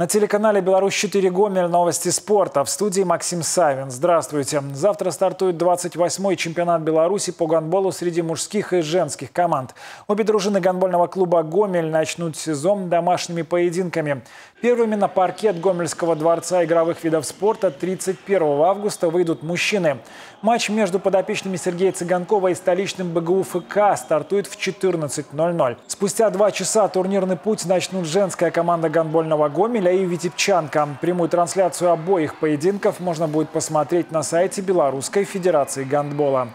На телеканале «Беларусь-4 Гомель» новости спорта. В студии Максим Савин. Здравствуйте. Завтра стартует 28-й чемпионат Беларуси по гандболу среди мужских и женских команд. Обе дружины гандбольного клуба «Гомель» начнут сезон домашними поединками. Первыми на паркет Гомельского дворца игровых видов спорта 31 августа выйдут мужчины. Матч между подопечными Сергея Цыганкова и столичным БГУ ФК стартует в 14.00. Спустя два часа турнирный путь начнут женская команда гандбольного «Гомеля» и Витебчанка. Прямую трансляцию обоих поединков можно будет посмотреть на сайте Белорусской Федерации гандбола.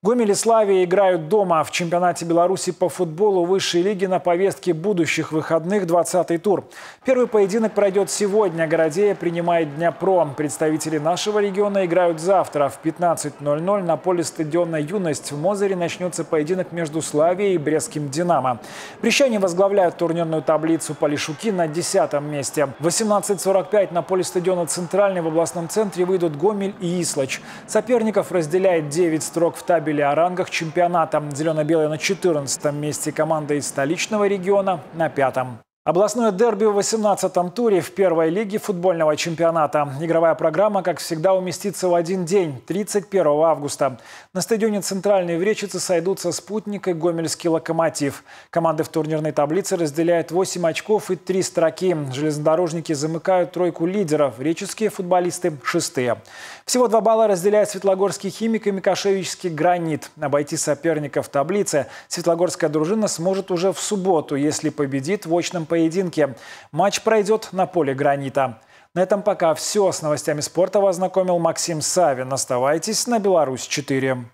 Гомель и Славия играют дома. В чемпионате Беларуси по футболу высшей лиги на повестке будущих выходных 20-й тур. Первый поединок пройдет сегодня. Городея принимает Днепро. Представители нашего региона играют завтра в 15.00 на поле стадиона «Юность». В Мозере начнется поединок между Славией и Брестским «Динамо». Брещане возглавляют турнирную таблицу Полишуки на 10 месте. В 18.45 на поле стадиона «Центральный» в областном центре выйдут Гомель и Ислач. Соперников разделяет 9 строк в табеле табеле о рангах чемпионата. Зелено-белые на 14 месте, команда из столичного региона на пятом. Областное дерби в 18-м туре в первой лиге футбольного чемпионата. Игровая программа, как всегда, уместится в один день, 31 августа. На стадионе «Центральный» в Речице сойдутся «Спутник» и «Гомельский локомотив». Команды в турнирной таблице разделяют 8 очков и 3 строки. Железнодорожники замыкают тройку лидеров, реческие футболисты – шестые. Всего два балла разделяет Светлогорский химик и Микошевический гранит. Обойти соперника в таблице Светлогорская дружина сможет уже в субботу, если победит в очном поединке поединке. Матч пройдет на поле гранита. На этом пока все. С новостями спорта вас знакомил Максим Савин. Оставайтесь на Беларусь 4.